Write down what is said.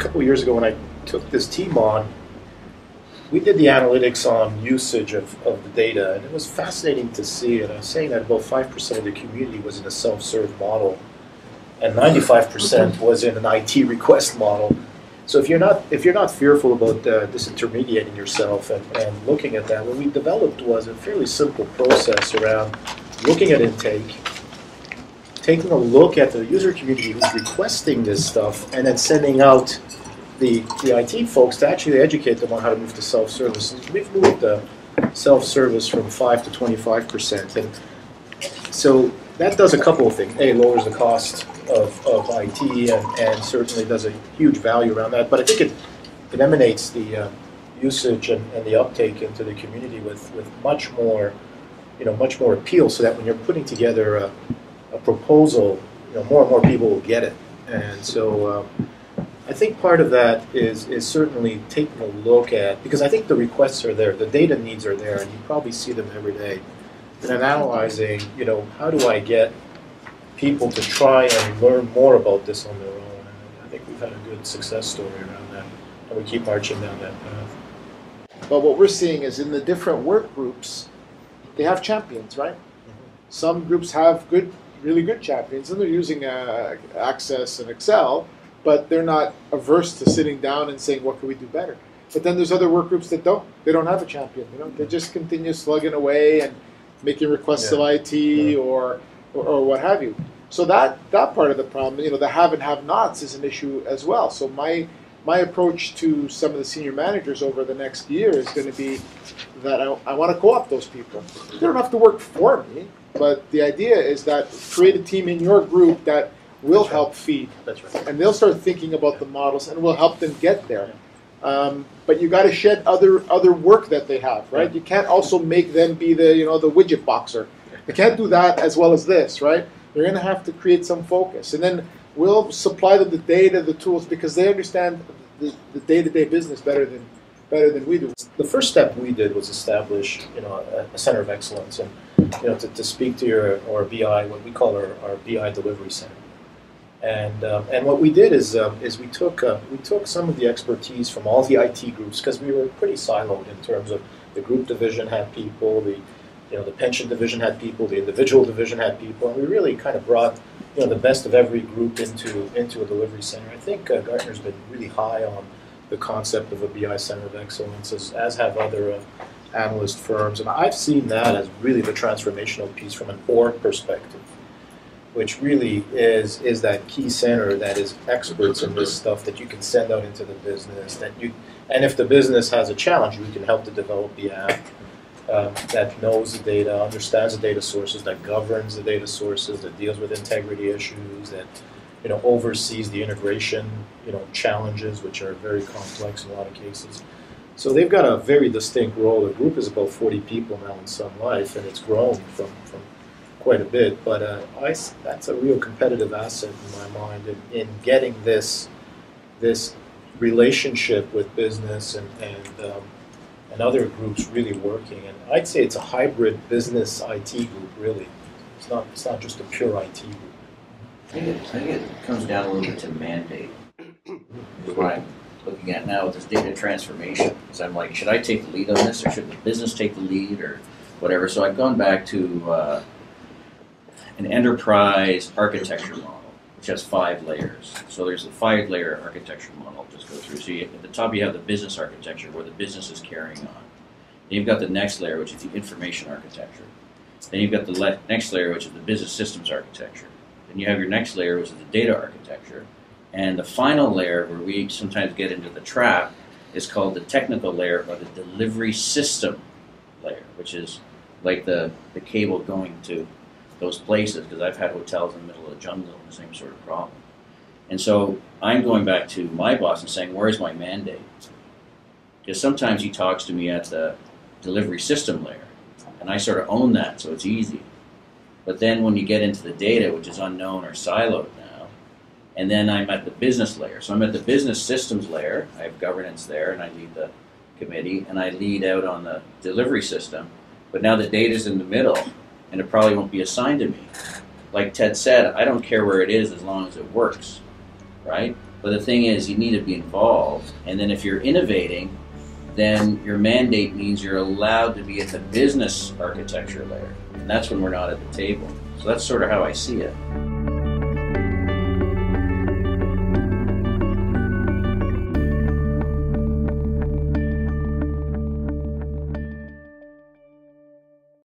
couple years ago when I took this team on, we did the analytics on usage of, of the data, and it was fascinating to see And I was saying that about 5% of the community was in a self serve model, and 95% was in an IT request model. So if you're not if you're not fearful about uh, disintermediating yourself and, and looking at that, what we developed was a fairly simple process around looking at intake, taking a look at the user community who's requesting this stuff, and then sending out the, the IT folks to actually educate them on how to move to self-service. We've moved the self-service from 5 to 25%. And so that does a couple of things. A, lowers the cost of, of IT and, and certainly does a huge value around that. But I think it, it emanates the uh, usage and, and the uptake into the community with, with much more, you know, much more appeal so that when you're putting together a, a proposal, you know, more and more people will get it. And so uh, I think part of that is, is certainly taking a look at, because I think the requests are there, the data needs are there, and you probably see them every day. And then analyzing, you know, how do I get people to try and learn more about this on their own. And I think we've had a good success story around that, and we keep marching down that path. But what we're seeing is in the different work groups, they have champions, right? Some groups have good, really good champions, and they're using uh, Access and Excel, but they're not averse to sitting down and saying, "What can we do better?" But then there's other work groups that don't. They don't have a champion. You know, they just continue slugging away and making requests Yeah. of IT Yeah. or, or or what have you. So that that part of the problem, you know, the have and have nots is an issue as well. So my my approach to some of the senior managers over the next year is going to be that I, I want to co-opt those people. They don't have to work for me, but the idea is that create a team in your group that will right. help feed, That's right. and they'll start thinking about the models, and we'll help them get there. Um, but you got to shed other other work that they have, right? You can't also make them be the you know the widget boxer. You can't do that as well as this, right? They're going to have to create some focus, and then we'll supply them the data, the tools, because they understand the, the day-to-day business better than better than we do. The first step we did was establish, you know, a, a center of excellence, and you know, to, to speak to your or BI, what we call our, our BI delivery center. And um, and what we did is um, is we took uh, we took some of the expertise from all the IT groups because we were pretty siloed in terms of the group division had people, the you know the pension division had people, the individual division had people, and we really kind of brought you know the best of every group into into a delivery center. I think uh, Gartner's been really high on the concept of a BI center of excellence, as, as have other uh, analyst firms, and I've seen that as really the transformational piece from an org perspective which really is is that key center that is experts in this stuff that you can send out into the business that you and if the business has a challenge we can help to develop the app um, that knows the data understands the data sources that governs the data sources that deals with integrity issues that you know oversees the integration you know challenges which are very complex in a lot of cases. So they've got a very distinct role. The group is about 40 people now in Sun Life and it's grown from from quite a bit, but uh, I that's a real competitive asset in my mind in, in getting this this relationship with business and and, um, and other groups really working. And I'd say it's a hybrid business IT group. Really, it's not it's not just a pure IT group. I think, it, I think it comes down a little bit to mandate. Is what I'm looking at now with this data transformation. Because I'm like, should I take the lead on this, or should the business take the lead, or whatever? So I've gone back to uh, an enterprise architecture model, which has five layers. So there's a five-layer architecture model. Just go through. So you, at the top, you have the business architecture, where the business is carrying on. Then you've got the next layer, which is the information architecture. Then you've got the next layer, which is the business systems architecture. Then you have your next layer, which is the data architecture. And the final layer, where we sometimes get into the trap, is called the technical layer or the delivery system layer, which is like the, the cable going to those places, because I've had hotels in the middle of the jungle and the same sort of problem. And so I'm going back to my boss and saying, Where's my mandate? Because sometimes he talks to me at the delivery system layer, and I sort of own that, so it's easy. But then when you get into the data, which is unknown or siloed now, and then I'm at the business layer. So I'm at the business systems layer. I have governance there, and I lead the committee, and I lead out on the delivery system. But now the data's in the middle, and it probably won't be assigned to me. Like Ted said, I don't care where it is as long as it works. right? But the thing is, you need to be involved. And then if you're innovating, then your mandate means you're allowed to be at the business architecture layer. And that's when we're not at the table. So that's sort of how I see it.